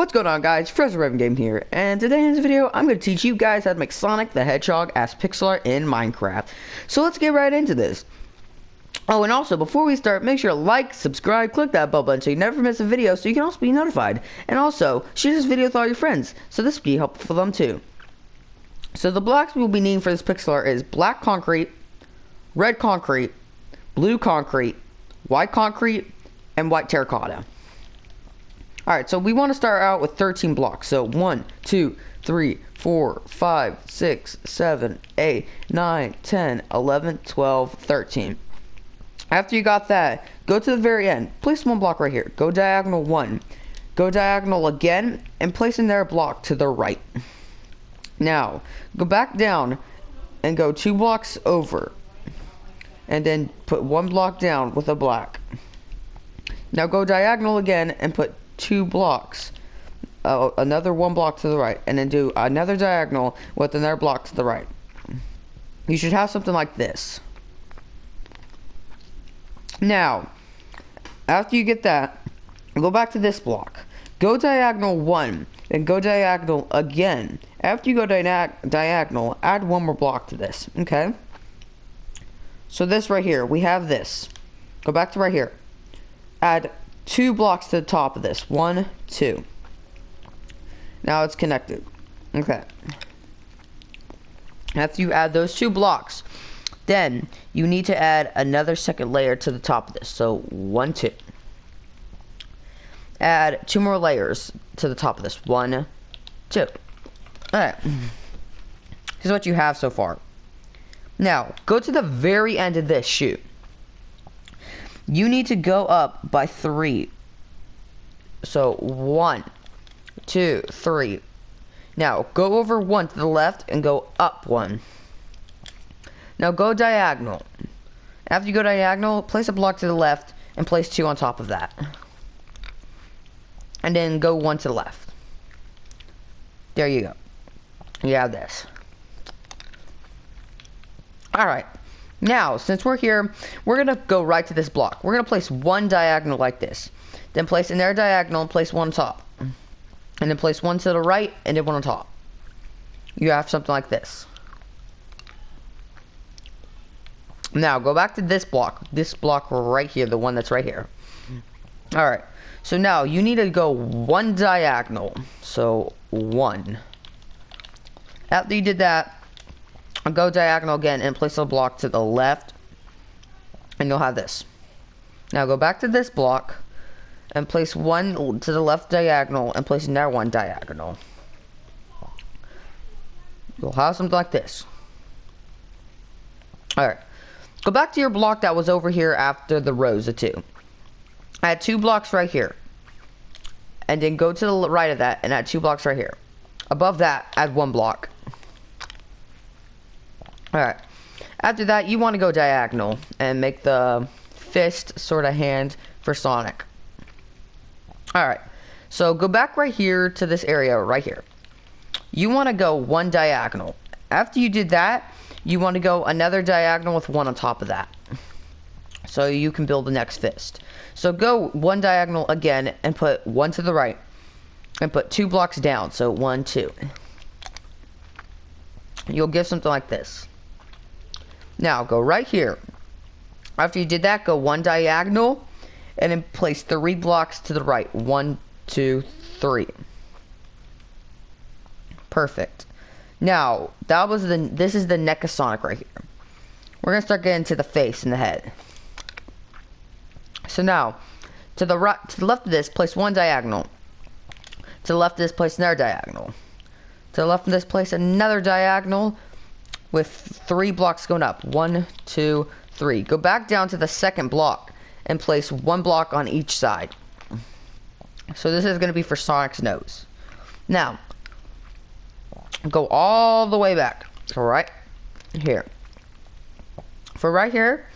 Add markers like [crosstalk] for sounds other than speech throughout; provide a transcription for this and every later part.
What's going on guys, Frozen Raven Game here, and today in this video, I'm going to teach you guys how to make Sonic the Hedgehog as pixel art in Minecraft. So let's get right into this. Oh, and also, before we start, make sure to like, subscribe, click that bell button so you never miss a video so you can also be notified. And also, share this video with all your friends, so this will be helpful for them too. So the blocks we will be needing for this pixel art is black concrete, red concrete, blue concrete, white concrete, and white terracotta. Alright, so we want to start out with 13 blocks. So 1, 2, 3, 4, 5, 6, 7, 8, 9, 10, 11, 12, 13. After you got that, go to the very end. Place one block right here. Go diagonal 1. Go diagonal again, and place in there a block to the right. Now, go back down and go two blocks over. And then put one block down with a black. Now go diagonal again and put two blocks. Uh, another one block to the right. And then do another diagonal with another block to the right. You should have something like this. Now, after you get that, go back to this block. Go diagonal one, and go diagonal again. After you go dia diagonal, add one more block to this, okay? So this right here, we have this. Go back to right here. Add two blocks to the top of this. One, two. Now it's connected. Okay. After you add those two blocks, then you need to add another second layer to the top of this. So one, two. Add two more layers to the top of this. One, two. Alright. Here's what you have so far. Now, go to the very end of this shoot. You need to go up by three. So, one, two, three. Now, go over one to the left and go up one. Now, go diagonal. After you go diagonal, place a block to the left and place two on top of that. And then go one to the left. There you go. You have this. Alright. Now, since we're here, we're going to go right to this block. We're going to place one diagonal like this. Then place another diagonal and place one on top. And then place one to the right and then one on top. You have something like this. Now, go back to this block. This block right here, the one that's right here. Alright. So now, you need to go one diagonal. So, one. After you did that, go diagonal again and place a block to the left. And you'll have this. Now go back to this block and place one to the left diagonal and place another one diagonal. You'll have something like this. Alright. Go back to your block that was over here after the rows of two. Add two blocks right here. And then go to the right of that and add two blocks right here. Above that, add one block. Alright. After that, you want to go diagonal and make the fist sort of hand for Sonic. Alright. So go back right here to this area right here. You want to go one diagonal. After you did that, you want to go another diagonal with one on top of that. So you can build the next fist. So go one diagonal again and put one to the right. And put two blocks down. So one, two. You'll get something like this. Now, go right here. After you did that, go one diagonal, and then place three blocks to the right. One, two, three. Perfect. Now, that was the, this is the neck of Sonic right here. We're going to start getting to the face and the head. So now, to the right, to the left of this, place one diagonal. To the left of this, place another diagonal. To the left of this, place another diagonal with three blocks going up. One, two, three. Go back down to the second block and place one block on each side. So this is going to be for Sonic's nose. Now, go all the way back. Right here. For right here,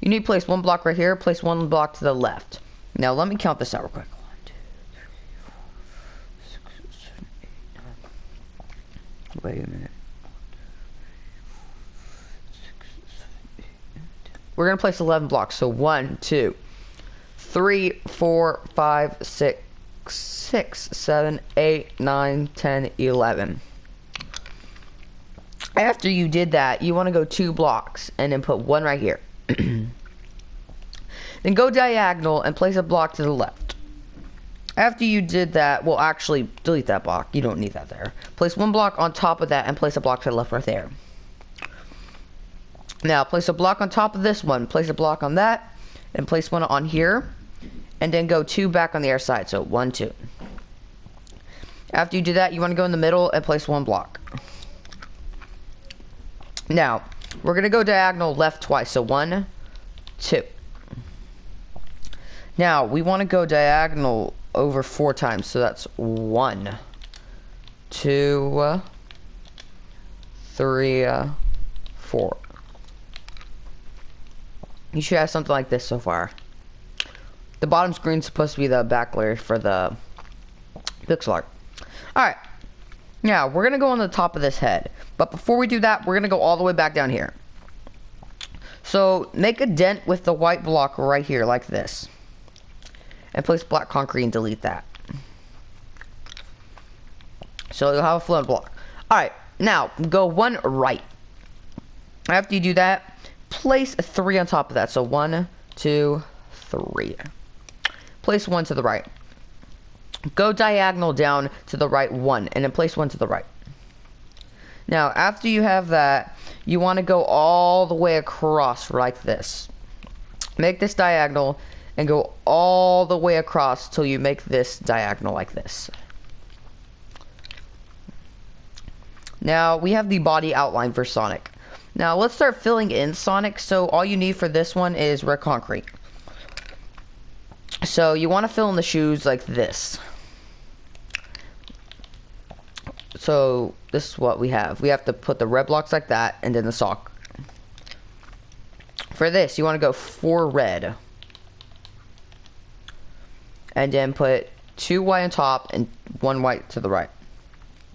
you need to place one block right here, place one block to the left. Now let me count this out real quick. One, two, three, four, six, seven, eight, nine. Wait a minute. We're going to place 11 blocks. So one, two, three, four, five, six, six, seven, eight, nine, ten, eleven. After you did that, you want to go two blocks and then put one right here. [clears throat] then go diagonal and place a block to the left. After you did that, well actually delete that block. You don't need that there. Place one block on top of that and place a block to the left right there. Now place a block on top of this one, place a block on that, and place one on here, and then go two back on the other side. So one, two. After you do that, you want to go in the middle and place one block. Now, we're going to go diagonal left twice. So one, two. Now, we want to go diagonal over four times. So that's one, two, three, uh, four. You should have something like this so far. The bottom screen's supposed to be the back layer for the pixel art. Alright. Now, we're going to go on the top of this head. But before we do that, we're going to go all the way back down here. So, make a dent with the white block right here, like this. And place black concrete and delete that. So, you'll have a flood block. Alright, now, go one right. After you do that, place a three on top of that. So, one, two, three. Place one to the right. Go diagonal down to the right one, and then place one to the right. Now, after you have that, you want to go all the way across like this. Make this diagonal and go all the way across till you make this diagonal like this. Now, we have the body outline for Sonic. Now, let's start filling in Sonic. So, all you need for this one is red concrete. So, you want to fill in the shoes like this. So this is what we have. We have to put the red blocks like that and then the sock. For this, you want to go four red. And then put two white on top and one white to the right.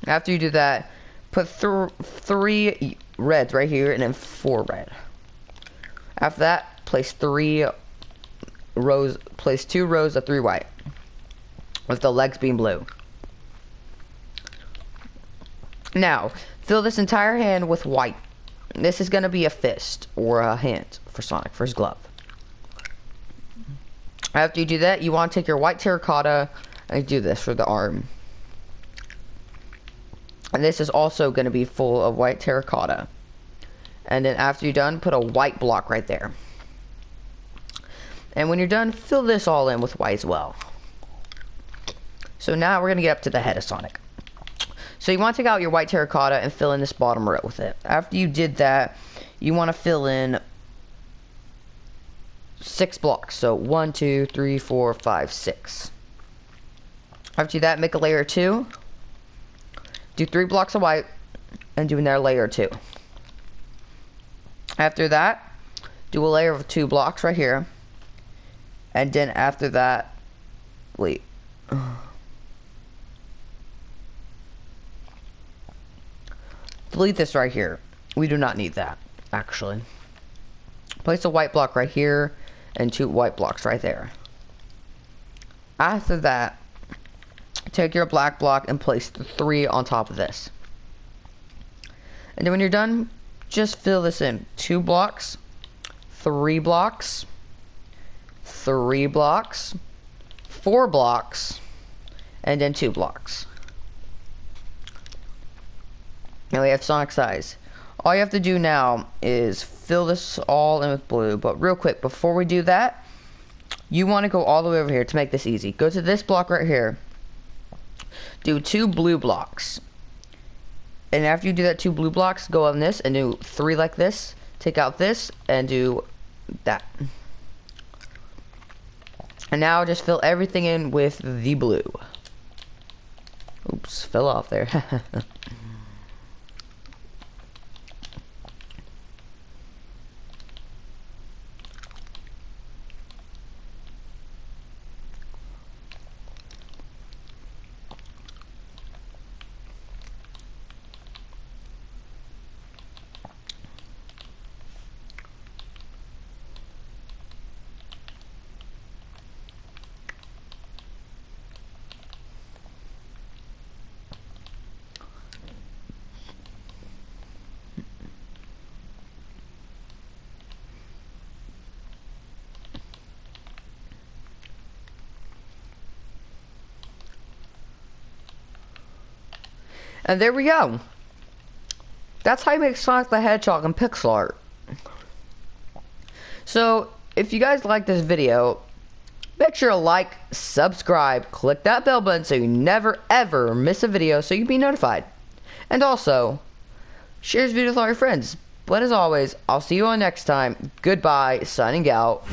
After you do that, put th three reds right here and then four red. After that, place three rows, place two rows of three white. With the legs being blue. Now, fill this entire hand with white. This is going to be a fist or a hand for Sonic, for his glove. After you do that, you want to take your white terracotta and do this for the arm. And this is also going to be full of white terracotta. And then after you're done, put a white block right there. And when you're done, fill this all in with white as well. So now we're going to get up to the head of Sonic. So you want to take out your white terracotta and fill in this bottom row with it. After you did that, you want to fill in six blocks. So one, two, three, four, five, six. After that, make a layer two. Do three blocks of white and do another layer two. After that, do a layer of two blocks right here. And then after that, wait. [sighs] delete this right here. We do not need that, actually. Place a white block right here and two white blocks right there. After that, take your black block and place the three on top of this. And then when you're done, just fill this in. Two blocks, three blocks, three blocks, four blocks, and then two blocks. Now we have Sonic size. All you have to do now is fill this all in with blue. But real quick, before we do that, you want to go all the way over here to make this easy. Go to this block right here. Do two blue blocks. And after you do that two blue blocks, go on this and do three like this. Take out this and do that. And now just fill everything in with the blue. Oops, fell off there. [laughs] And there we go. That's how you make Sonic the Hedgehog in pixel art. So, if you guys like this video, make sure to like, subscribe, click that bell button so you never ever miss a video so you can be notified. And also, share this video with all your friends. But as always, I'll see you all next time. Goodbye, signing out.